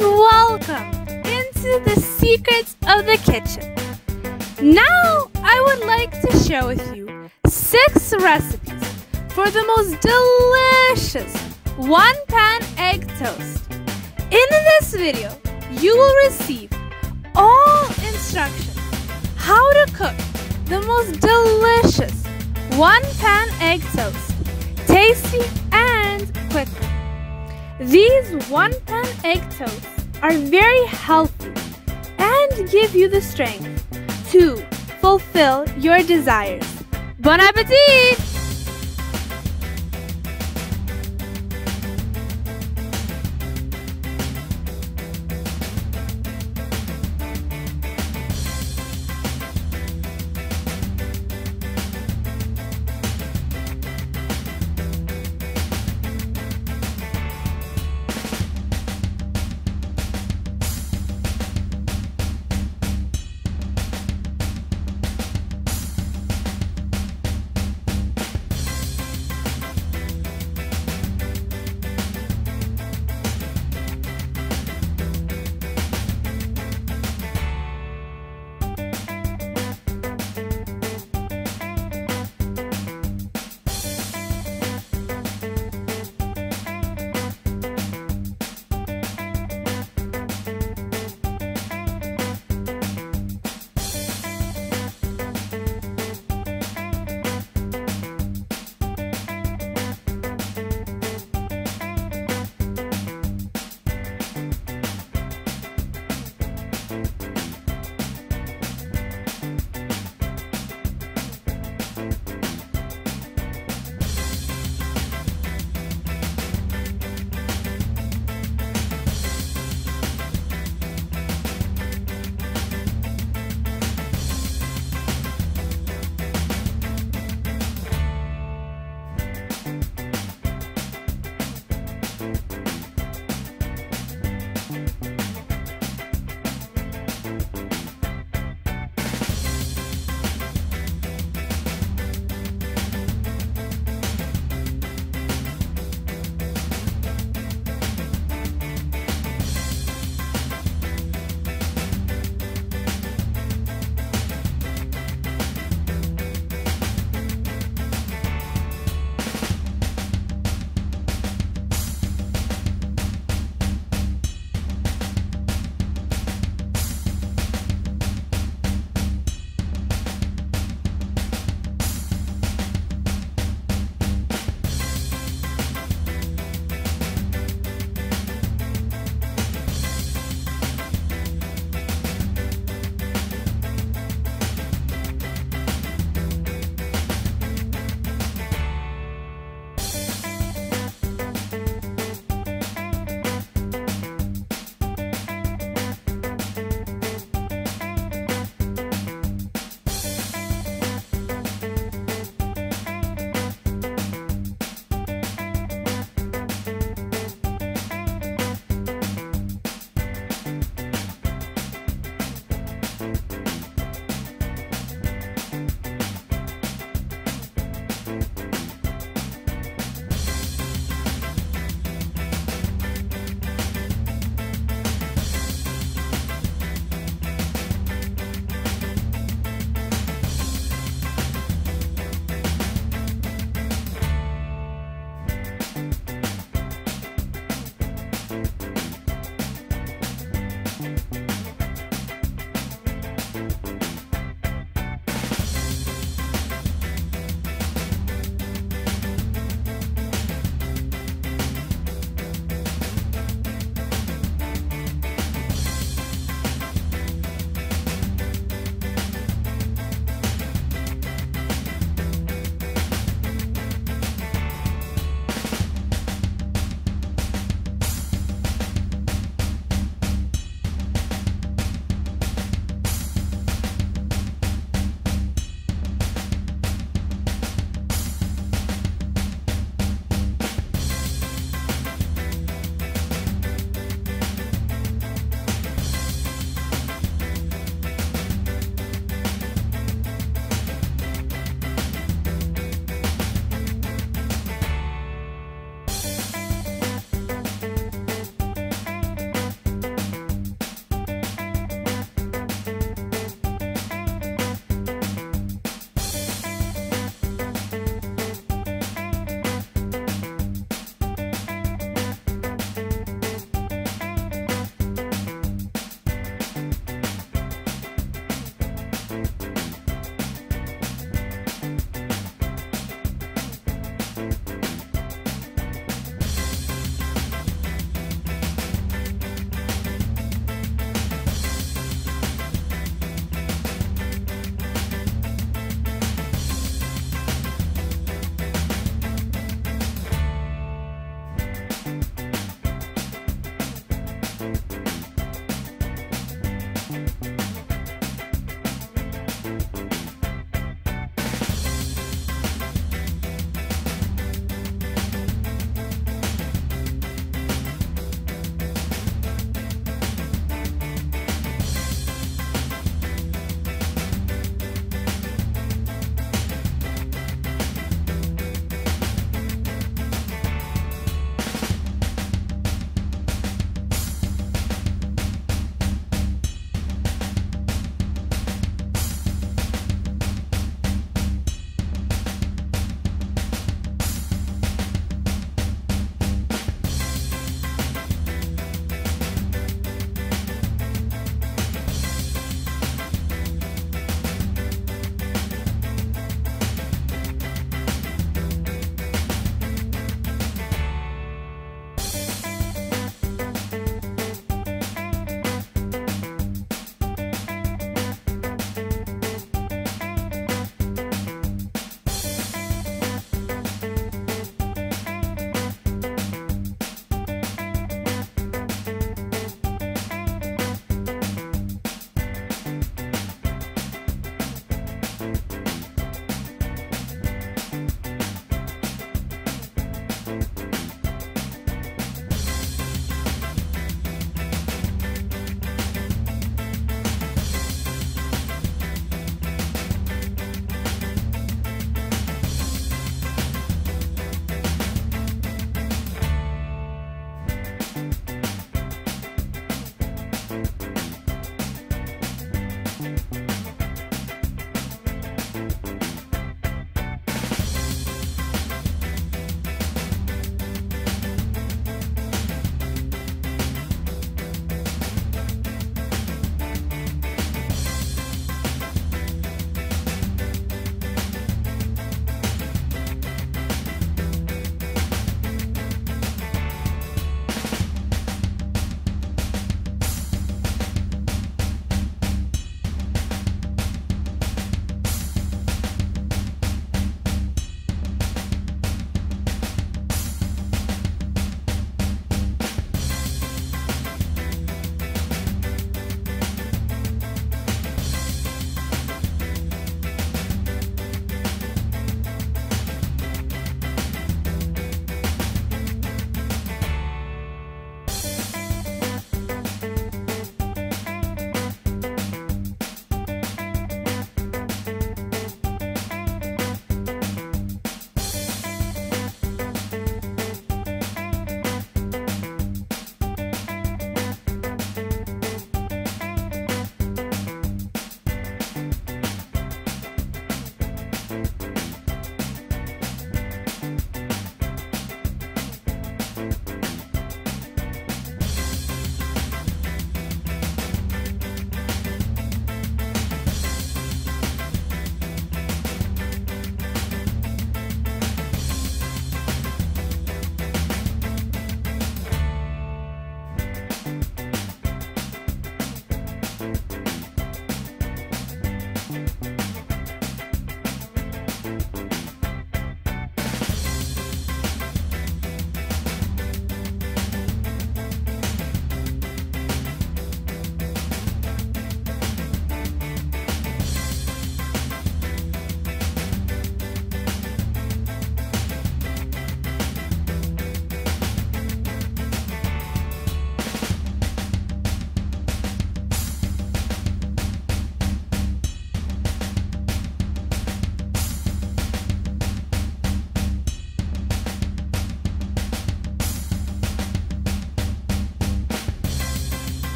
welcome into the secrets of the kitchen. Now, I would like to share with you six recipes for the most delicious one pan egg toast. In this video, you will receive all instructions how to cook the most delicious one pan egg toast, tasty and quick. These one pan egg toasts are very healthy and give you the strength to fulfill your desires. Bon appetit!